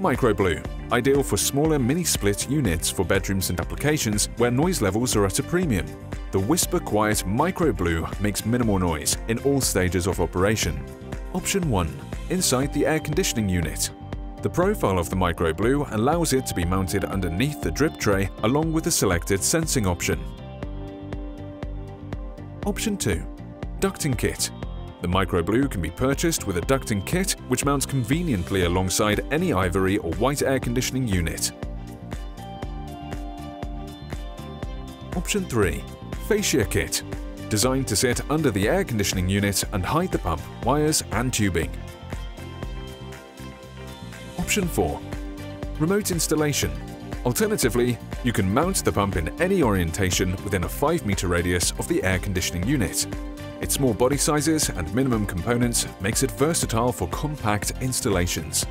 MicroBlue, ideal for smaller mini-split units for bedrooms and applications where noise levels are at a premium. The Whisper Quiet MicroBlue makes minimal noise in all stages of operation. Option 1. Inside the air conditioning unit. The profile of the MicroBlue allows it to be mounted underneath the drip tray along with the selected sensing option. Option 2. Ducting Kit. The MicroBlue can be purchased with a ducting kit which mounts conveniently alongside any ivory or white air conditioning unit. Option 3. Fascia Kit. Designed to sit under the air conditioning unit and hide the pump, wires and tubing. Option 4. Remote installation. Alternatively, you can mount the pump in any orientation within a 5 meter radius of the air conditioning unit. Its small body sizes and minimum components makes it versatile for compact installations.